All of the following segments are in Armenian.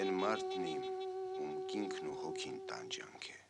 Էն մարդն իմ, ում կինքն ու հոգին տանջանք է։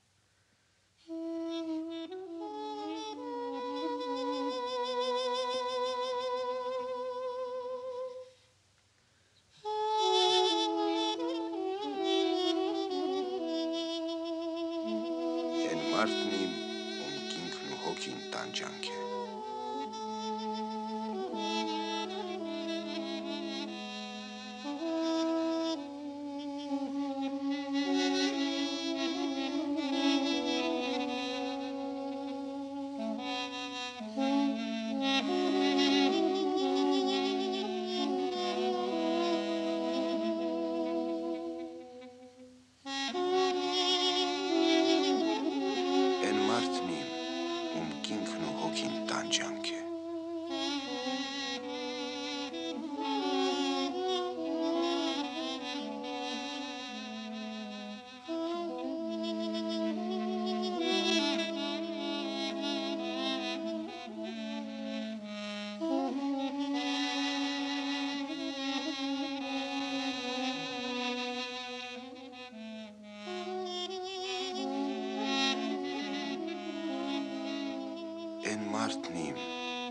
Են մարդն իմ,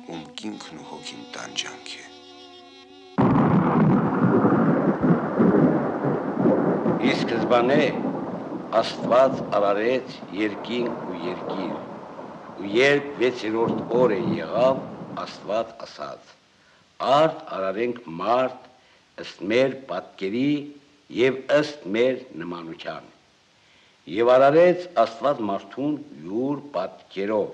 ում կինքն ու հոգին տանջանք է։ Ի սկզբանե Աստված արարեց երկինք ու երկիր։ Ու երբ 6-րդ օրը եղավ, Աստված ասաց. Արդ արարենք մարդ ըստ մեր պատկերի եւ ըստ մեր նմանության։ Եվ արարեց Աստված մարդուն յուր պատկերով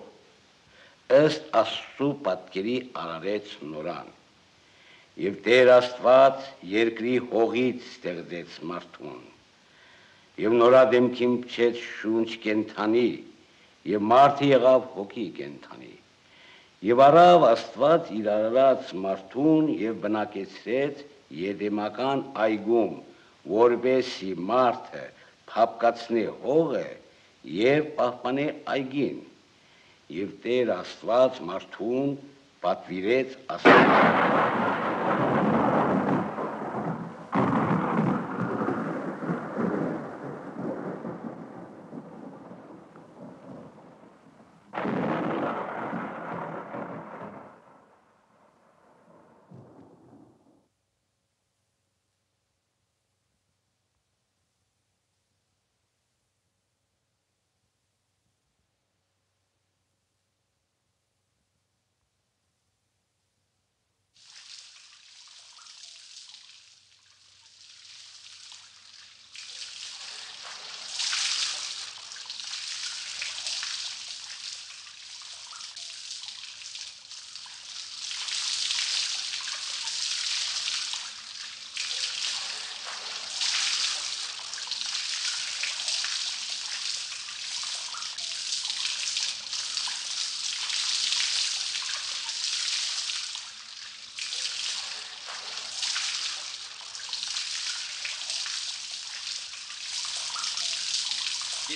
ըստ Աստծո պատկերի արարեց նորան։ Եվ Տեր Աստված երկրի հողից ստեղծեց մարդուն։ Եվ նորա դեմքին փչեց շունչ կենթանի, եւ մարդը եղավ հոգի կենթանի։ Եվ առավ Աստված իր արարած մարդուն եւ բնակեցրեց Եդեմական այգում, որբեսի մարդը փապկացնի հողը եւ պահպանի այգին եւ Տեր Աստված մարդուն պատվիրեց ասել.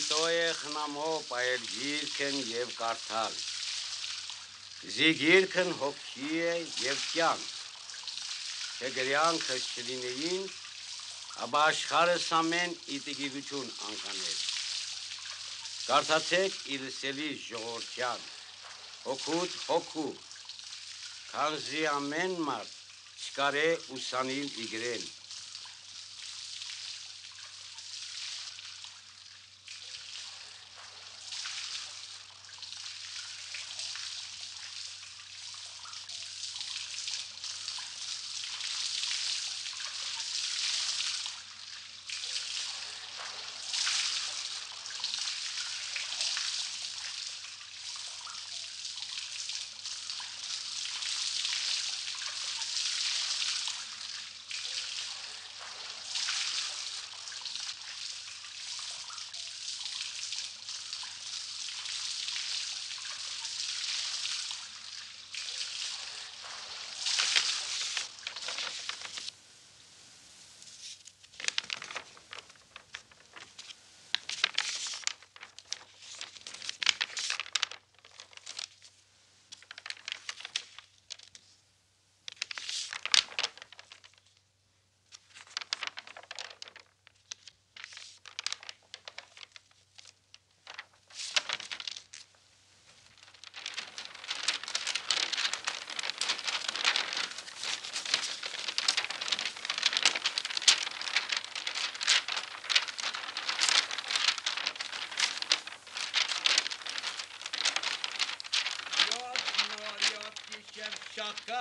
Գիտոյե խնամո պայել գիրքն եւ կարդալ։ Զի գիրքն հոգի է եւ կյանք։ Թե գրյանքը չլինեին, ապա աշխարհս ամեն իտիգիգություն անկաներ։ Կարդացեք Իլսելի ժողովրդյան, հոգուտ հոգու, քանզի ամեն մարդ չկարե ուսանիլ իգրեն։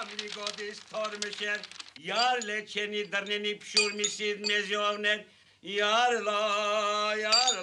Amrigo distormischer, jarlečeni drneni pšurmisi mezjovner, jarla, jarla.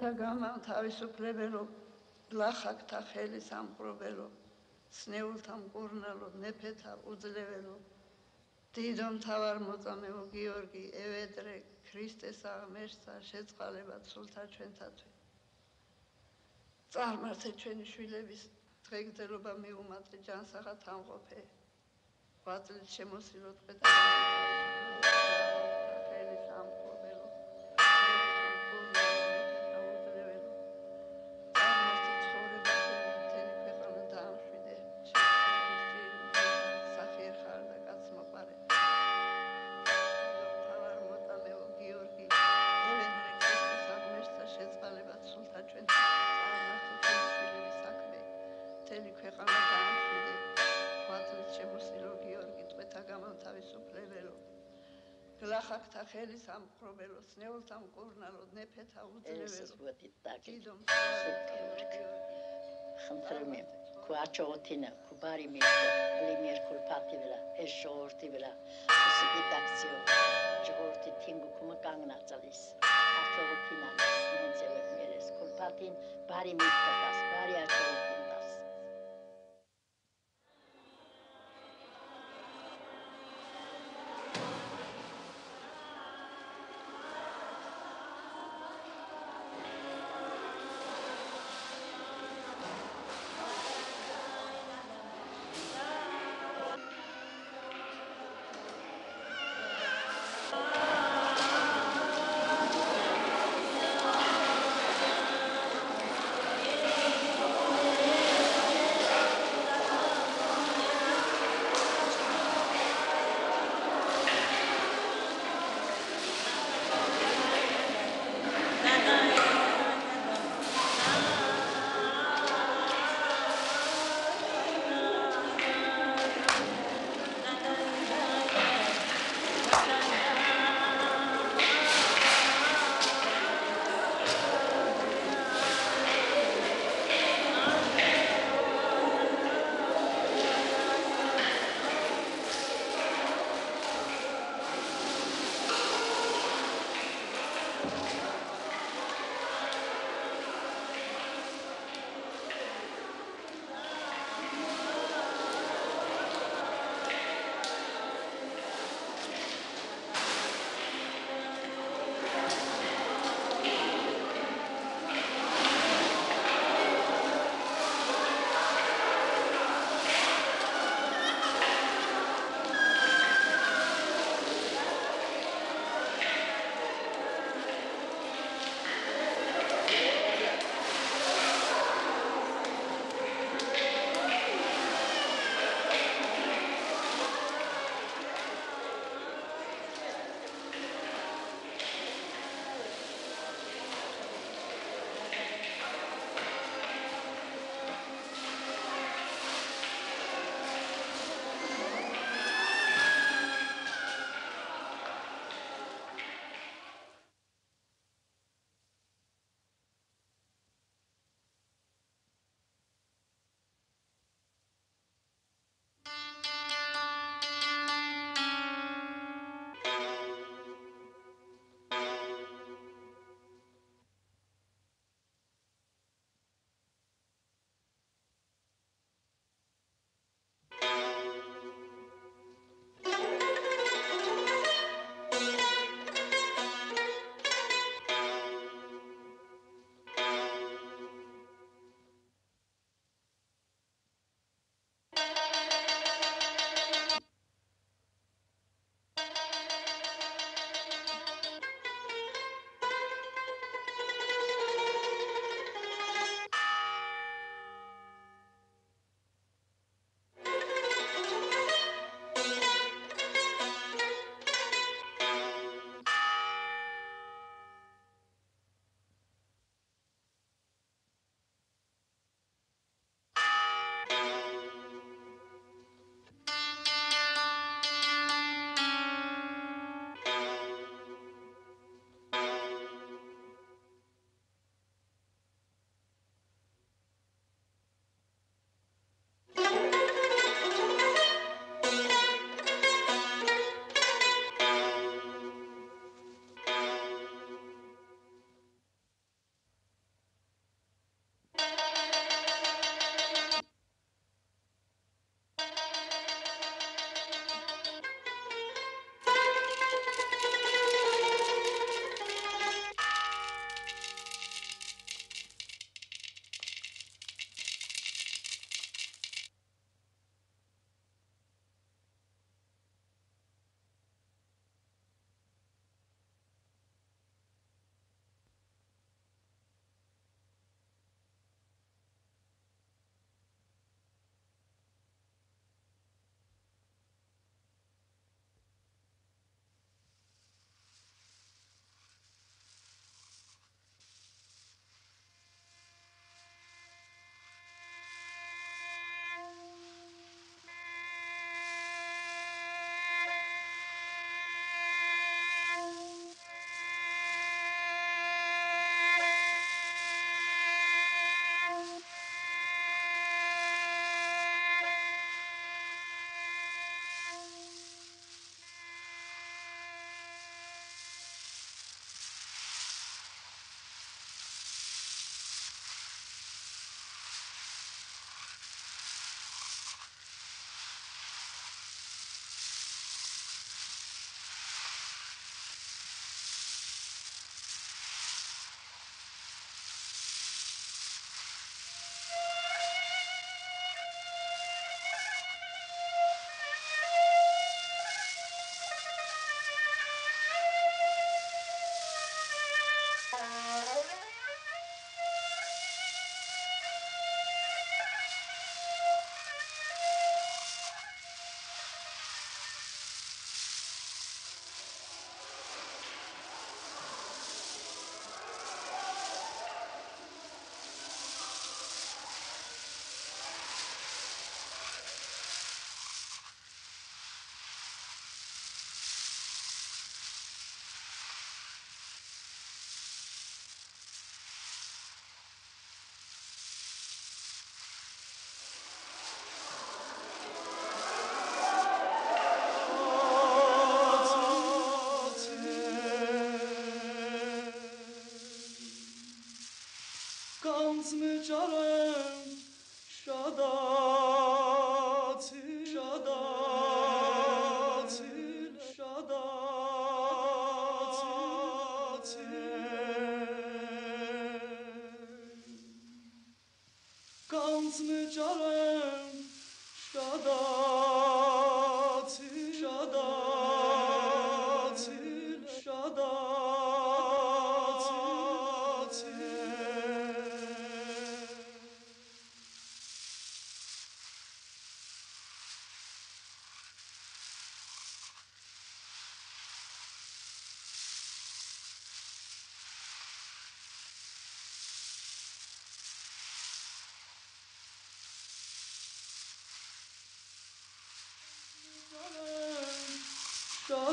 და გამავთავისუფლებელო ბლახაკთა ხელი სამყრობელო სნეულთა მკურნალო ნეფეთა უძლეველო დიდო მთავარ მოწამეო გიორგი ევედრე ქრისტეს აღმერთსა შეწყალება ცულთა ჩვენთათვის. წარმართე ჩვენი შვილების დღეგრძელობა მიუმატე ჯანსაღად ამყოფე ღვაწლით შემოსილო ტყე და სახაკთა ხელის ამხრობელოს ნეულს ამკურნალოდ ნეფეთა უძლეველო. კიდო ხმთრმი ქუაჩო ოთინა ქუბარი მეკო ალიმერ ქულფათივრა ეშორტივრა სიკიტაქციო ჯორტი თინგუ ქუმა კანგნაწალის აჩო ოთინა ნეცელებ მერეს ქულფათინ ბარი მეკო გას ბარი აჩო.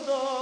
todo.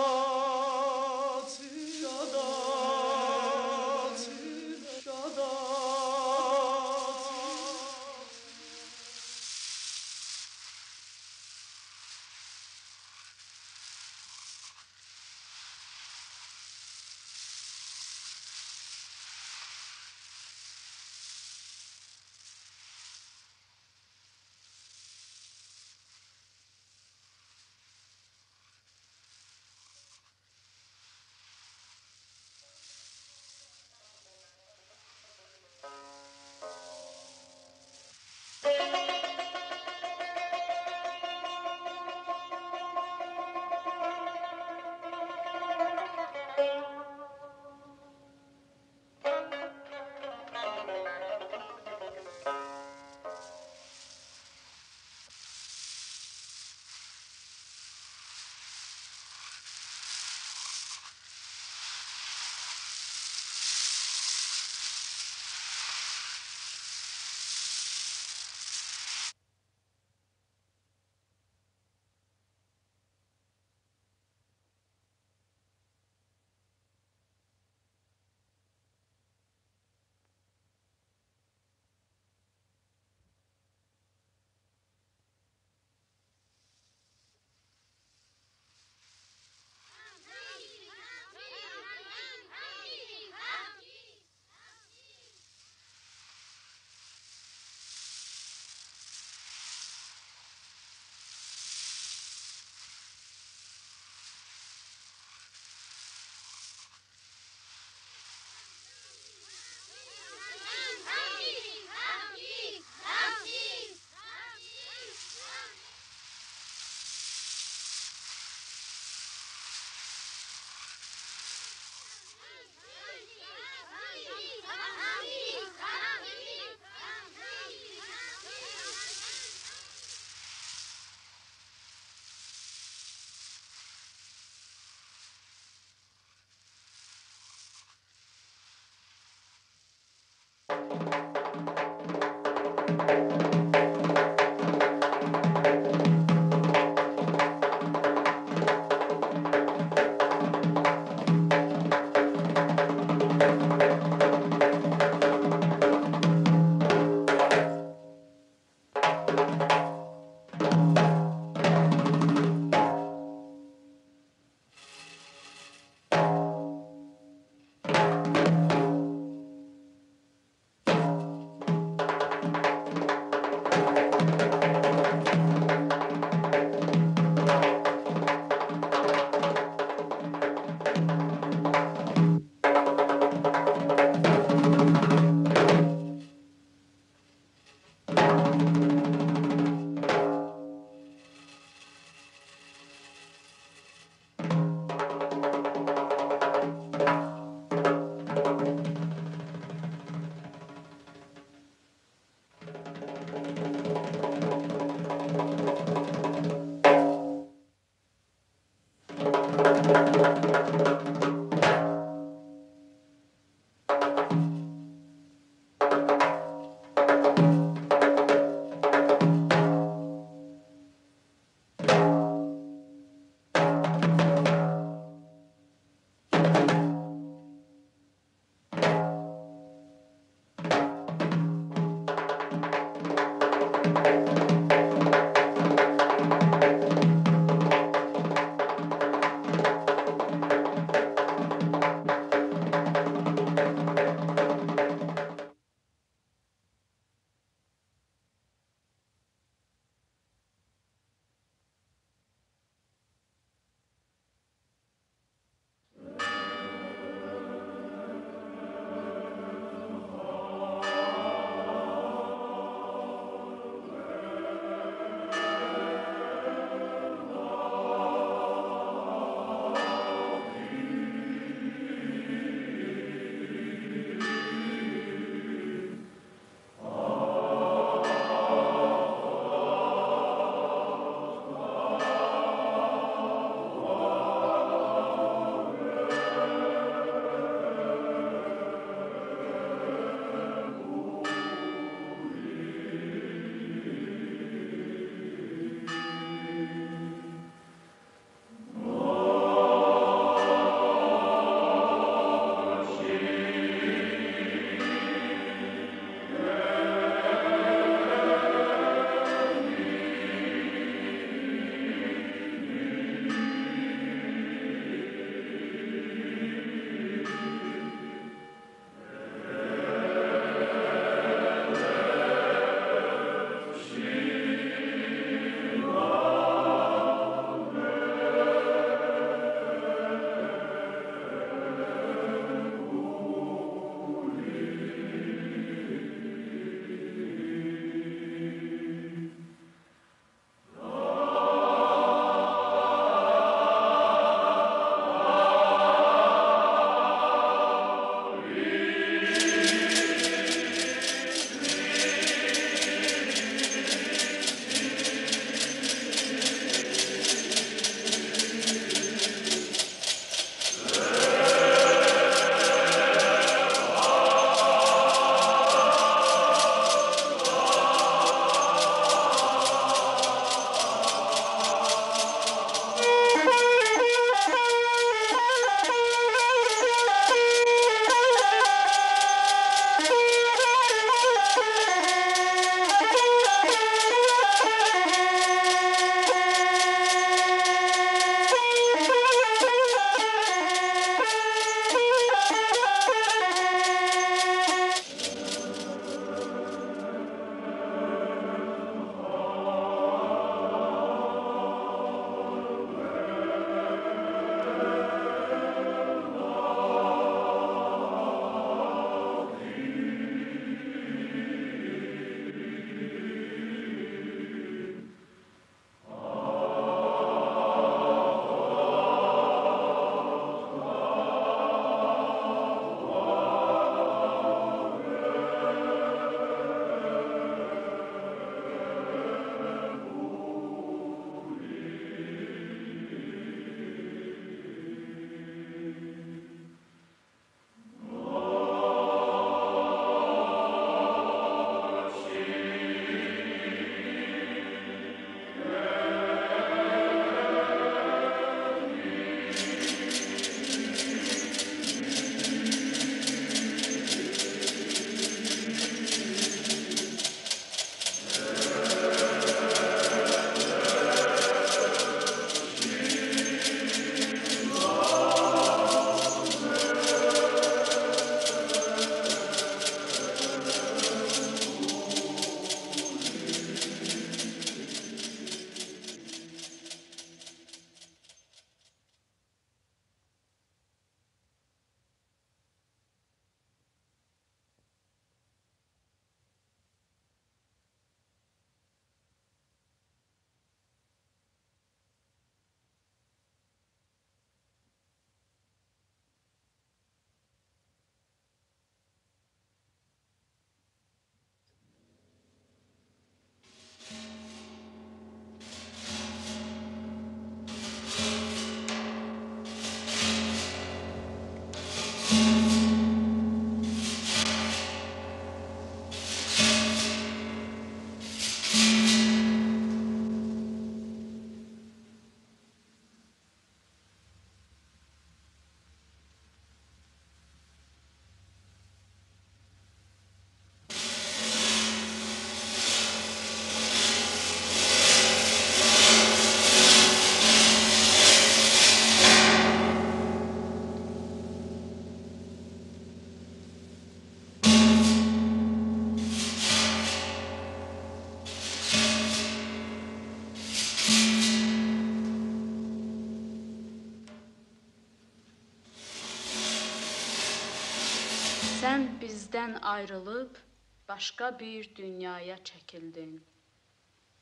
Bizden ayrılıp başka bir dünyaya çekildin.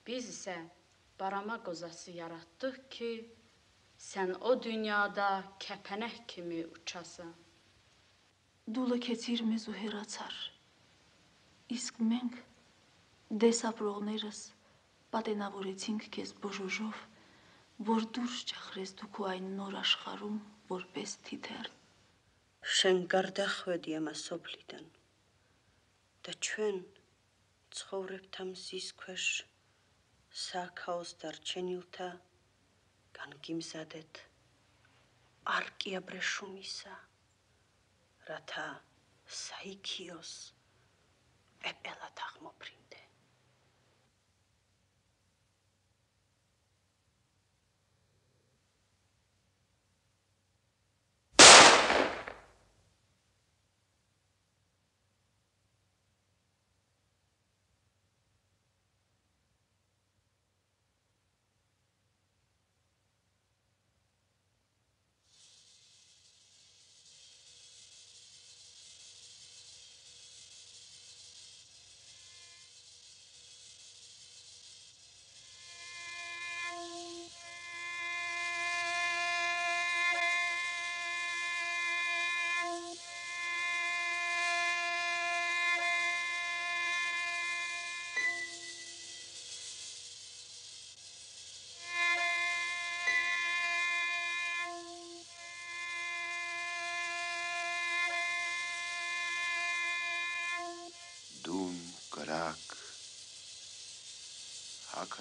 Biz ise barama qozası yaratdıq ki, sen o dünyada kəpənək kimi uçasan. Դու լքեցիր մեզ ու հեռացար։ Իսկ մենք դեսապրողներս պատենավորեցինք քեզ բոժոժով, որ դուրս ճախրես դու քո այն նոր աշխարհում որպես թիթեռ։ შენ გარდახვედი ამას სოფლიდან. და ჩვენ ცხოვრებთ ამ ზის ქვეშ საქაოს დარჩენილთა განგიმზადეთ. არკიაბრე შუმისა რათა საიქიოს ეპელად აღმოფრინდა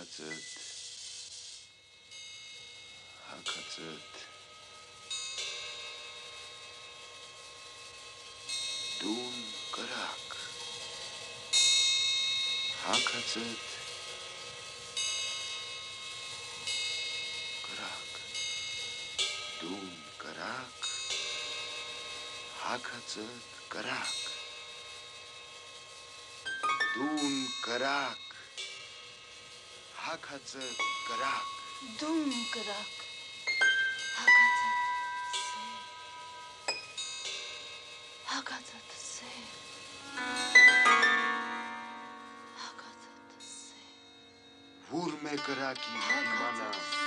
հակածդ հակածդ Դուն կրակ հակածդ կրակ Դուն կրակ հակածդ կրակ Դուն կրակ հակածը կրակ Դուն կրակ հագածը սե հագածը սե հագածը սե Վուր մե կրակի իմանա հագածը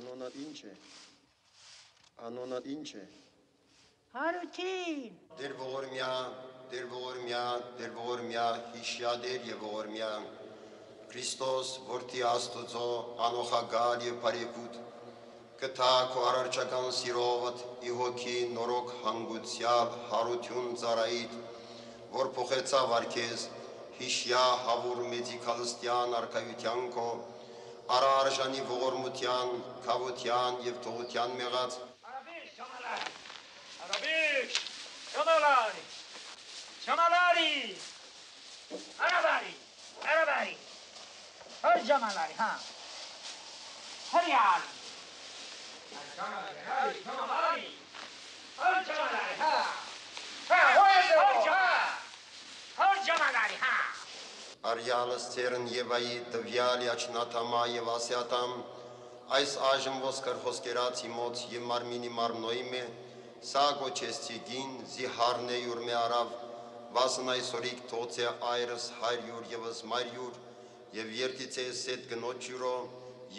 Անոնդ ինչ է։ Անոնդ ինչ է։ Հարություն, Դեր ողորմյա, դեր ողորմյա, դեր ողորմյա, հիշյա դեր եւ ողորմյա։ Քրիստոս որդի Աստուծո անոխագալ եւ բարեկուտ կթա քո արարչական սիրովդ ի հոգի նորոգ հանգուցյալ հարություն ծարայիդ որ փոխեցա վարքեզ հիշյա հավուր մեծիկալստյան արքայության քո արարժանի ողորմության քավության եւ թողության մեղած Çamalar. Arabiş, Çamalar. Çamalari. Arabari. Arabari. Her Çamalari, ha. Her yer. Her Çamalari. Her Çamalari, ha. Ha, her Çamalari. Her Çamalari, ha. Արյալս ծերն Եվայի տվյալ աչնաթամա եւ ասյատամ այս այժմ ոսկր խոսկերացի մոց եւ մարմինի մարմնոյի մե սա գոչեսցի գին զիհարնե յուրմե արավ վասն այսօրիկ թոցե այրս հայրյուր եւս մայրյուր եւ երթիցե սետ գնոջ յուրո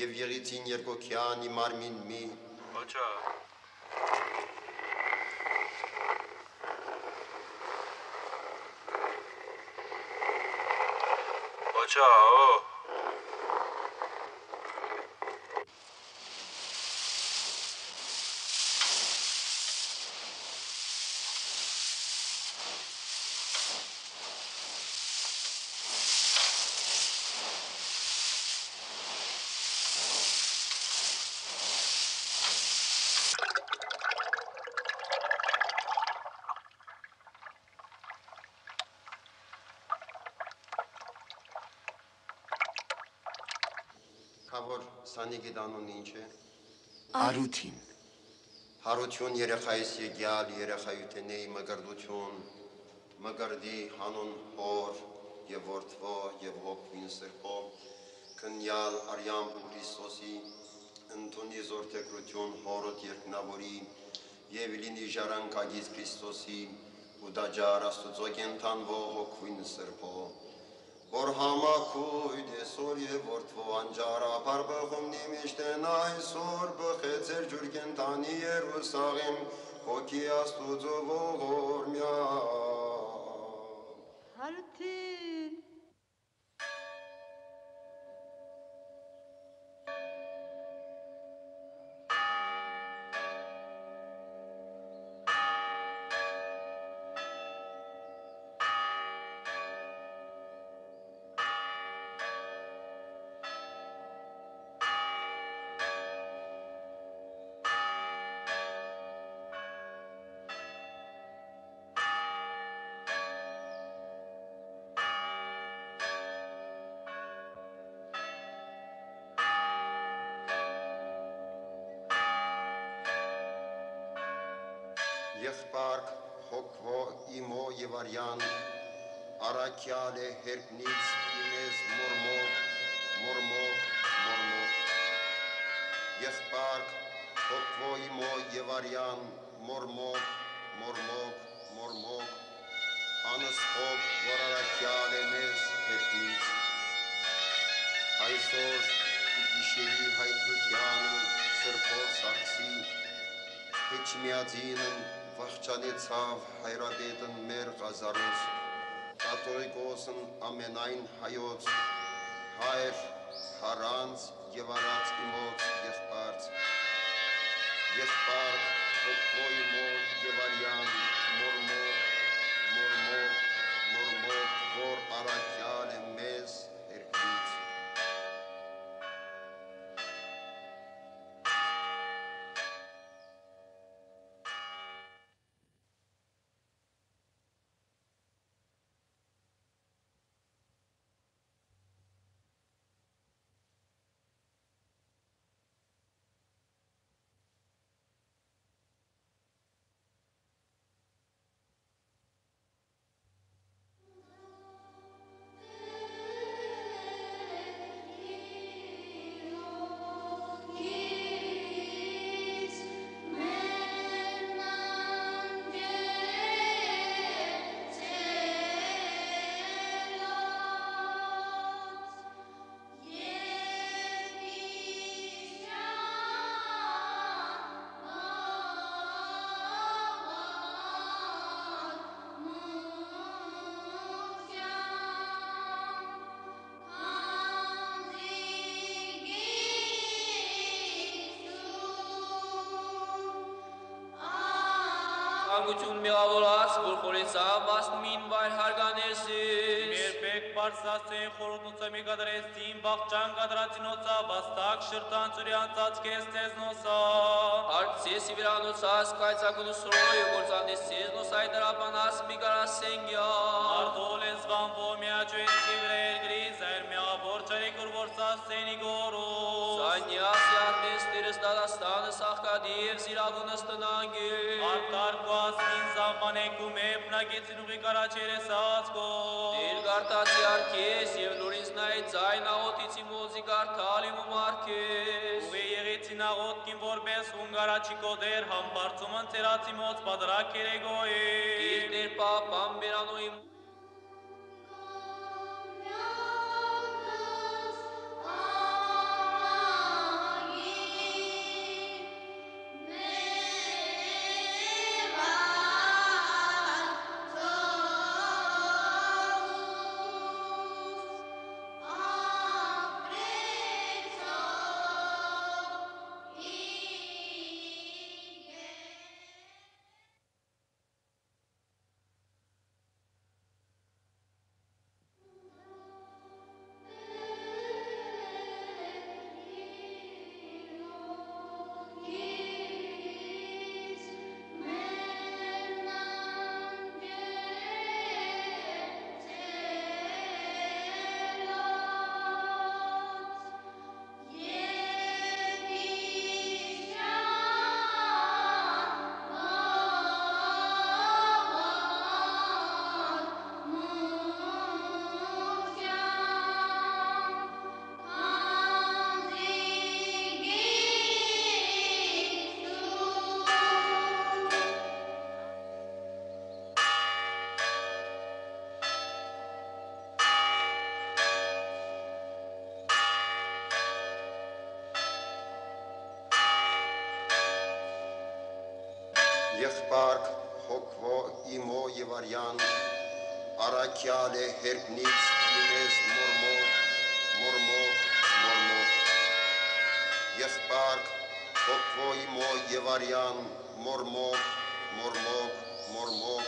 եւ եղիցին երկոքյանի մարմին մի Ոչա։ Ոչա, օ։ Խավոր սանիգի դանուն ինչ է Արութին։ Հարություն երեխայիս եկյալ երեխայութենեի մգրդություն, մգրդի հանուն հոր եւ որդվո եւ հոգին սրբո, քնյալ արյամ Քրիստոսի, ընդունի զորտեգրություն հորոտ երկնավորի եւ լինի ժառանգագից Քրիստոսի ու դաջար Աստուծո կենթանվո հոգին սրբո, որ համակույտ այսօր եւ որդվո անջարապար բխումնի միշտեն այսօր բխեցեր ջուր կենթանի Երուսաղեմ հոգի Աստուծո ողորմյա Եղբարք հոգվո իմո եւ արյան արաքյալ է հերկնից ինես մորմոք մորմոք մորմոք Եղբարք հոգվո իմո եւ արյան մորմոք մորմոք մորմոք անսպոք որ արաքյալ է մեզ հերկնից այսօր գիշերի հայտնությանը սրբով սարսի Հեչմիածինն վախճանեցավ հայրաբետն մեր գազարոս, կաթողիկոսն ամենայն հայոց, հայր, հարանց և արած իմոց եղբարց, եղբար, հոգվոյ մոտ և արյան, կադրեցին, բաղճան կադրացինոցա, բաստակ շրտան ծուրյան ծածկես տեզնոսա։ Արցեսի վրանոցած կայծակունու սրոյ, գործանդեսիս նոսայ դրապանաս մի կարասենգյա։ Արտոլ են զվան ոմյա ջույցի վրեր գրիզեր, միա որճարի կուրվորցած սենի գորու։ Սանյաս յարմես տիրս դալաստանը սաղկադիև զիրավունս տնանգի։ Արտար կուասկին զավմանեկում է պնագեցին ուղի կարաչեր ես ածկո։ Դիր գարտացի արքես որպես հունգարաչի կոդեր համբարձումն ծերացի մոց բադրակ երեգոյի։ Դիր դեր պապան Եղբարք հոգվո իմո եւ արյան արաքյալ է հերբնից իմես մորմոք մորմոք մորմոք Եղբարք հոգվո իմո եւ արյան մորմոք մորմոք մորմոք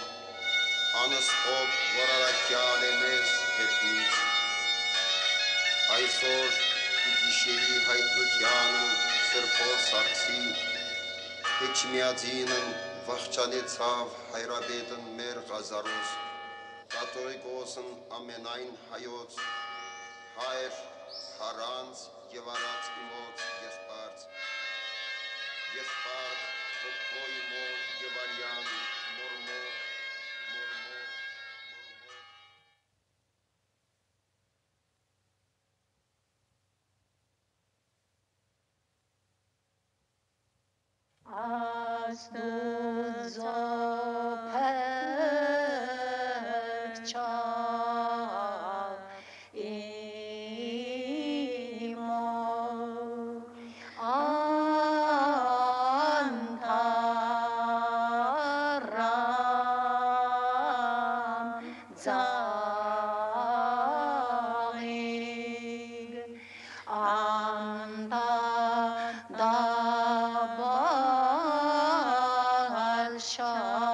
անսպոք որ արաքյալ է մեզ հերբնից այսօր գիշերի հայտնությանը սրբով սարքսի Էջմիածինն վախճանեցավ հայրաբետն մեր Ղազարոս, կաթողիկոսն ամենայն հայոց, հայր, հարանց եւ արած իմոց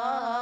Allah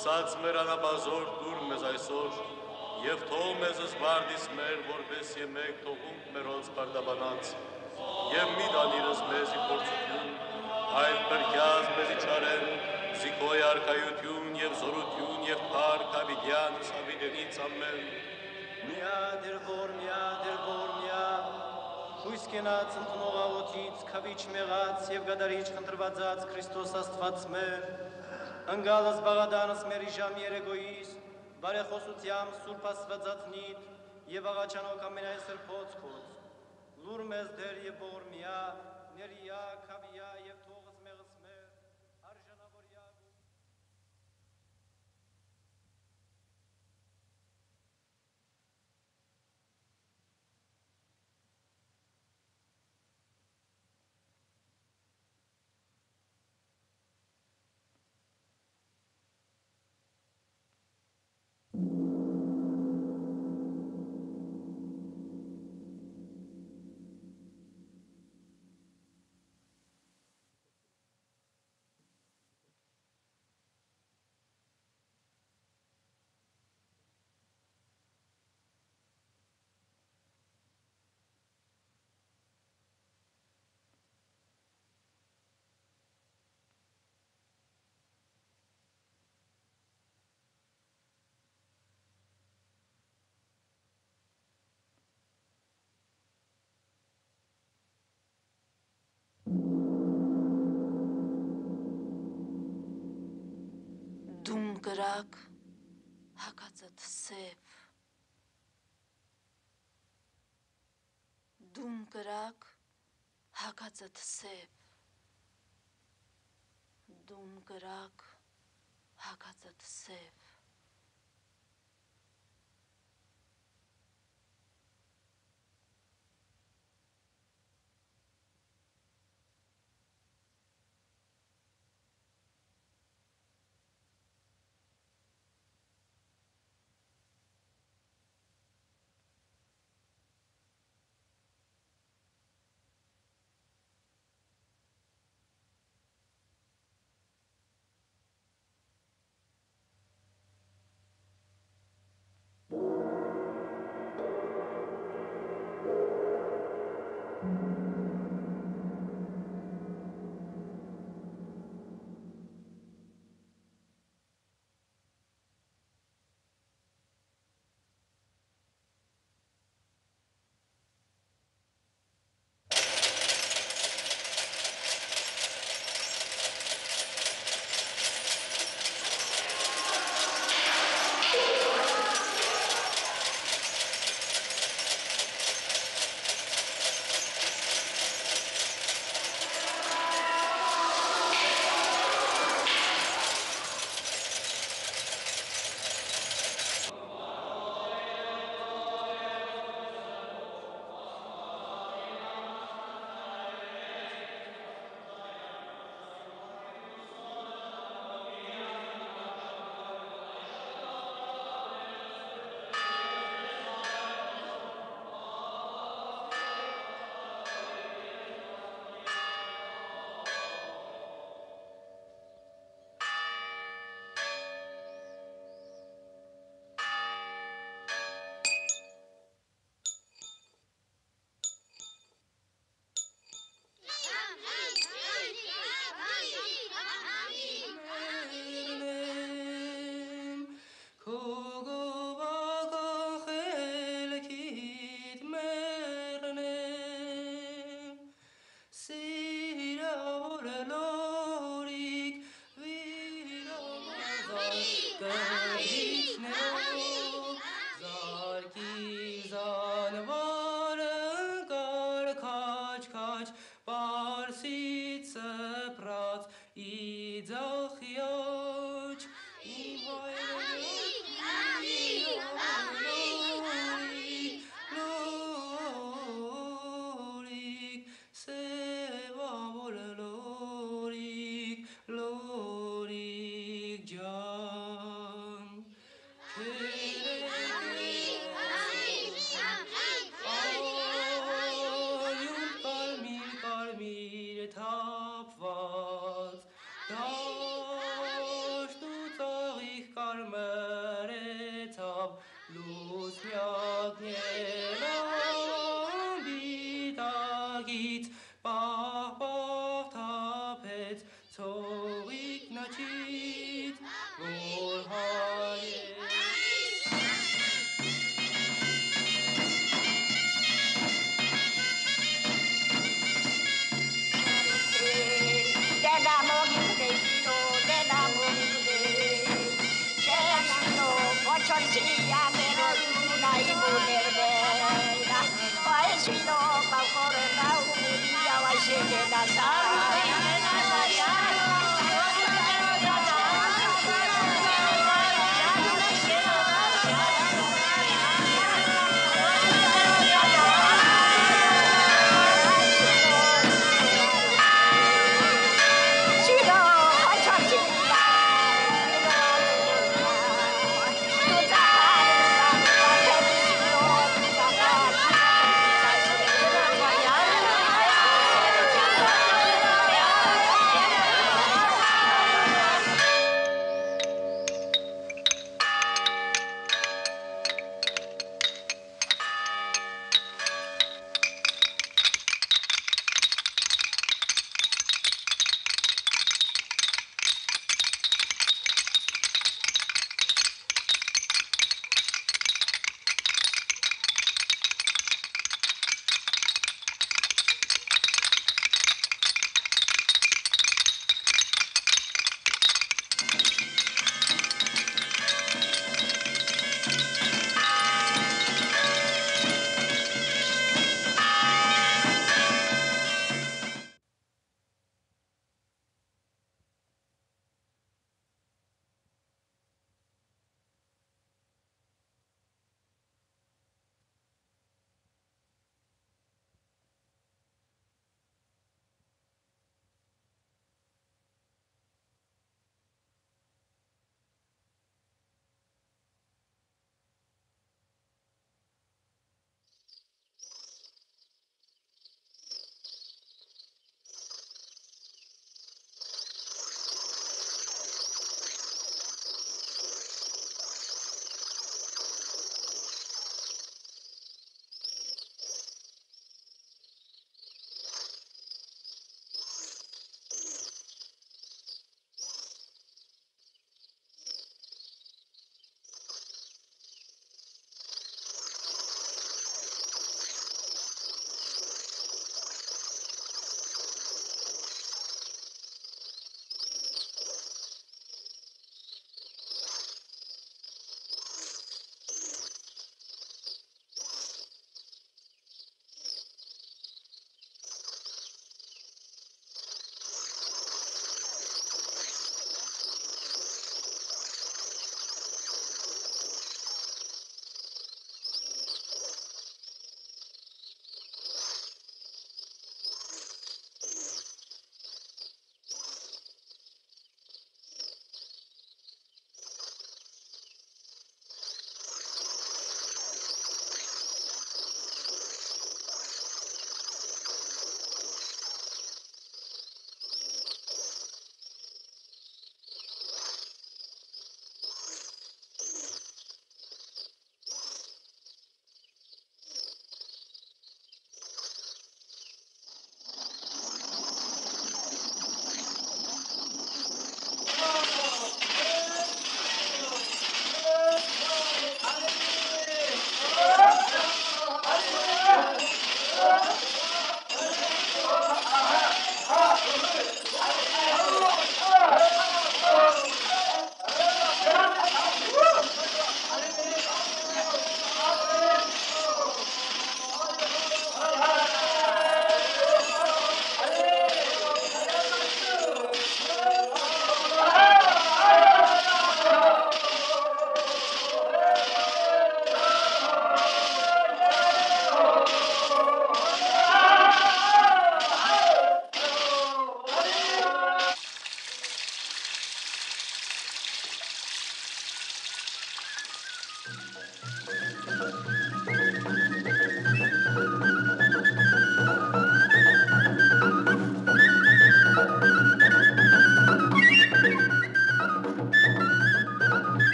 ըսած մեր անապազոր դուր մեզ այսօր, եւ թող մեզ զբարդիս մեր, որպես եմեկ թողում մերոց բարդաբանած, եւ մի դանիրս մեզի փորձություն, այլ բրկյազ մեզի չարեն, զիքոյ արկայություն եւ զորություն եւ փառք ավիդյան սավիդենից ամեն։ Միա դեր որ միա դեր որ միա Հույս կենաց ընդնող աղոթից, քավիչ մեղած եւ գադարիչ խնդրվածած Քրիստոս Աստված մեր, ընկալս բաղադանս մերի ժամ երեգոյիս, բարեխոսությամբ Սուրբ Աստվածածնիտ եւ աղաչանոք ամենայսր փոց քոց։ Լուր մեզ դեր եւ որ միա, ներիա, քավիա եւ թողս մեղս մեր, արժանավորյա Դում գրակ հակածդ սև Դում գրակ հակածդ սև Դում գրակ հակածդ սև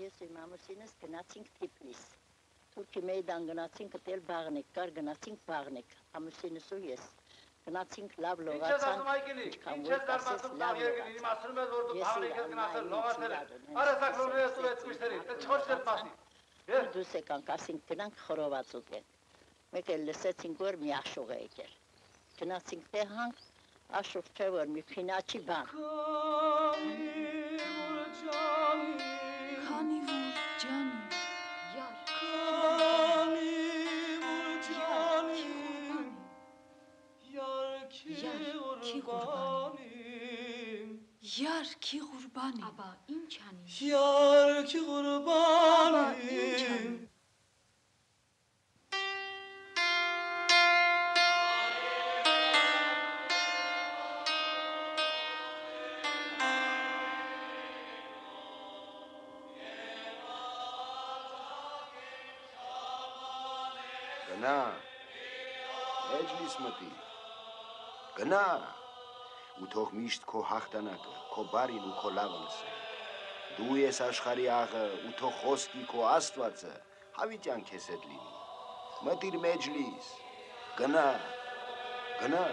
ես իմ ամուսինս գնացինք Թիֆլիս։ Թուրքի մեյդան գնացինք գտել բաղնիկ, կար գնացինք բաղնիկ, ամուսինս ու ես։ Գնացինք լավ լողացանք։ ինչ ես լավ տավ երկրին, իմ ասում ես, որ դու Ես բաղնիկ ես գնացել, լողացել ես։ Արա սակրոնը ես ու ես միշտերի, դա չոր չես մասի։ Ու դուս եկանք ասինք գնանք խորոված ուտենք։ Մեկ էլ լսեցինք որ մի աշուղ է եկել։ Գնացինք թե հանք, աշուղ չէ որ մի փինաչի բան։ Քանի Yarki qurbanim Aba ինչ անի? Yarki qurbanim Գնա։ Մեջլիս մտի։ Գնա։ Ու թող միշտ քո հաղթանակը, քո բարին ու քո լավը լսեն։ Դու ես աշխարհի աղը ու թող խոսքի քո Աստվածը հավիտյան քեզ հետ լինի։ Մտիր մեջլիս։ Գնա։ Գնա։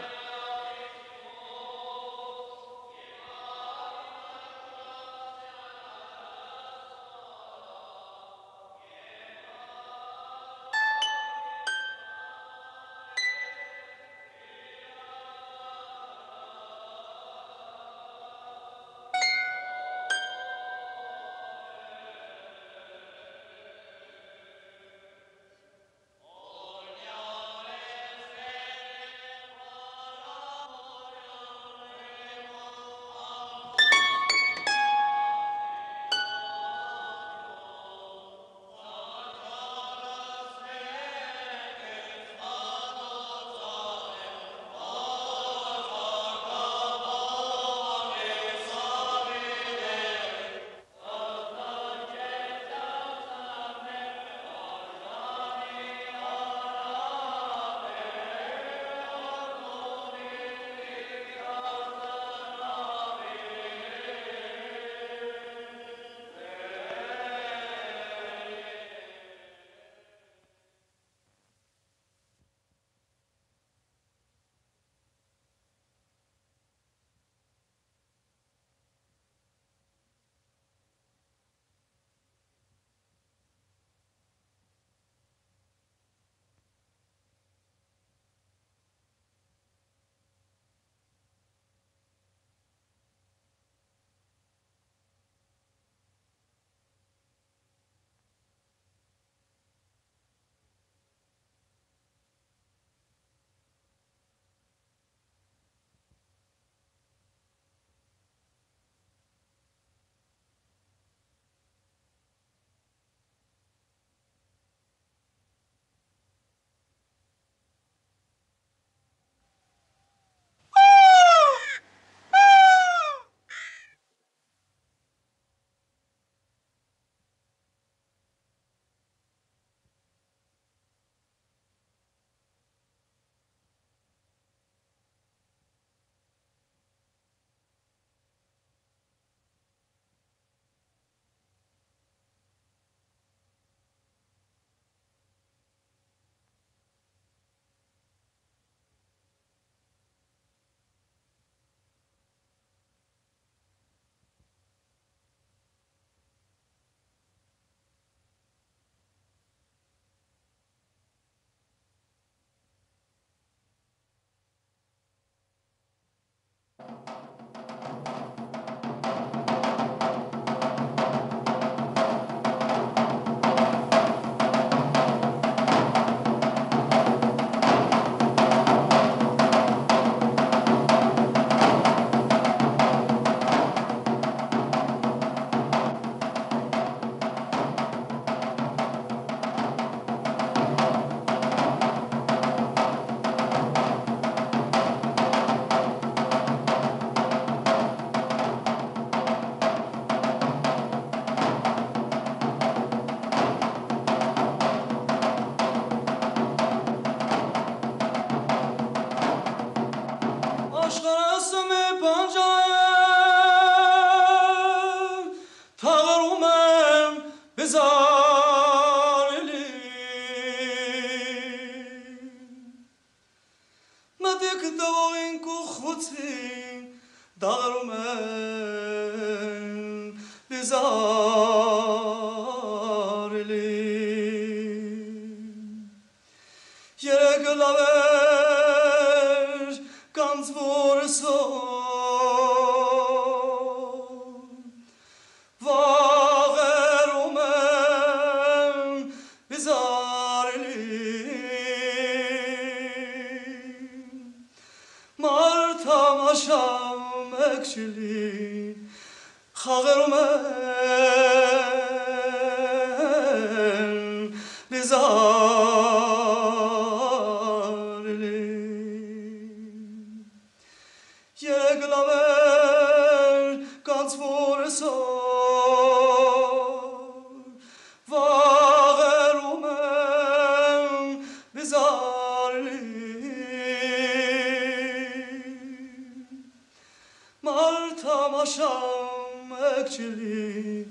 مردم آشام اکچلی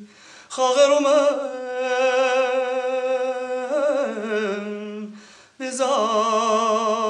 خاغر من بزار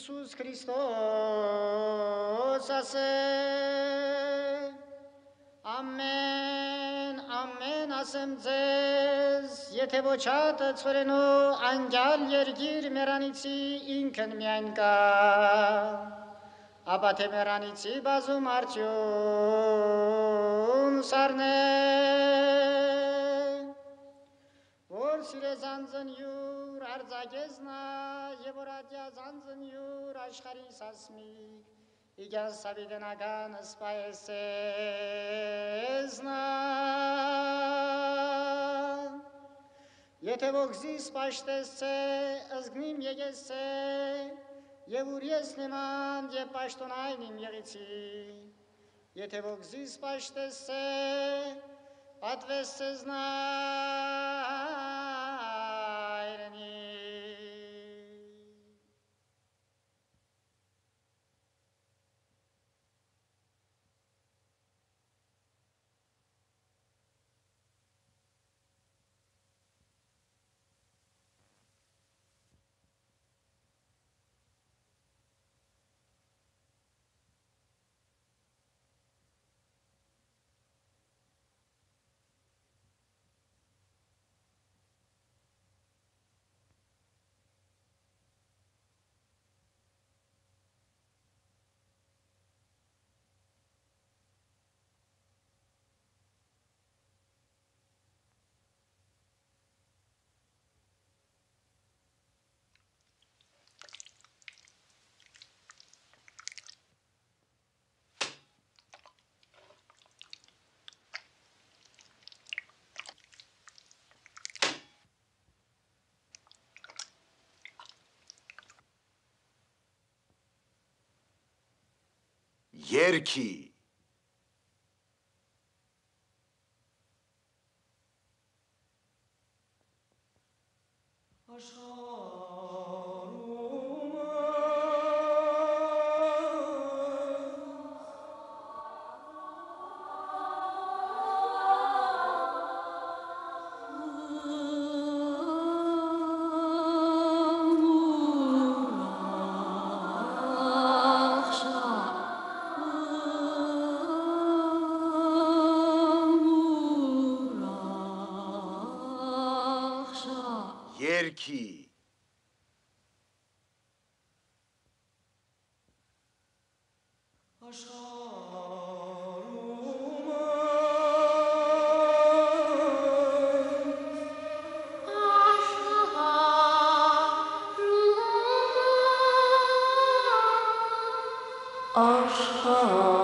Հիսուս Քրիստոս ասե Ամեն, ամեն ասեմ ձեզ, եթե ոչ հատը ծորենու անգյալ երգիր մերանիցի ինքն միայն կա, ապա թե մերանիցի բազում արդյուն սարնե, որ սիրես անձն յուր, արձագեզնա, և որ ատյա զանձն յուր, աշխարի սասմիկ, իգան սավիդենական սպայեսեզնա, եթե ոգզի սպաշտեսցե, ըզգնիմ եգեսցե, և ուր ես նեման, և պաշտոնայն իմ եղիցի, եթե ոգզի սպաշտեսցե, պատվեսցեզնա, yer ki Oh.